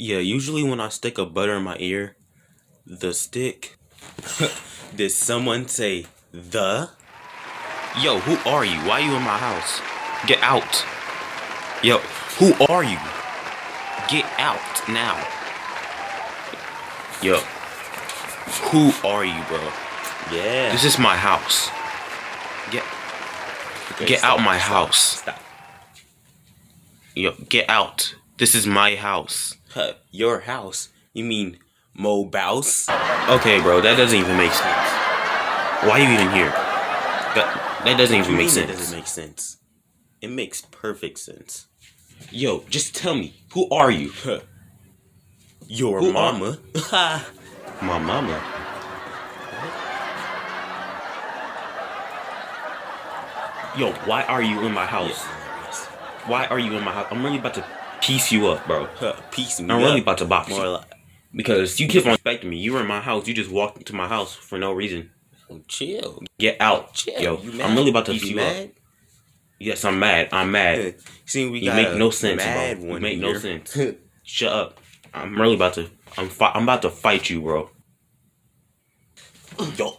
Yeah, usually when I stick a butter in my ear, the stick. Did someone say the? Yo, who are you? Why are you in my house? Get out. Yo, who are you? Get out now. Yo, who are you, bro? Yeah. This is my house. Get Okay, get stop, out my stop, house. Stop. yo, get out. This is my house. Huh, your house? You mean Mo Bouse? Okay, bro, that doesn't even make sense. Why are you even here? That that doesn't even make sense. It doesn't make sense. It makes perfect sense. Yo, just tell me, who are you? Huh. Your Who are- mama? My mama. Yo, why are you in my house? Why are you in my house? I'm really about to piece you up, bro. Piece me I'm really up. about to box More you. like, Because you keep on expecting me. You were in my house. You just walked into my house for no reason. chill. Get out. Chill. Yo, you? I'm really about to you piece you mad? up. Yes, I'm mad. I'm mad. See, we You make no sense, bro. You make no sense. Shut up. I'm really about to. I'm. Fi- I'm about to fight you, bro. Yo,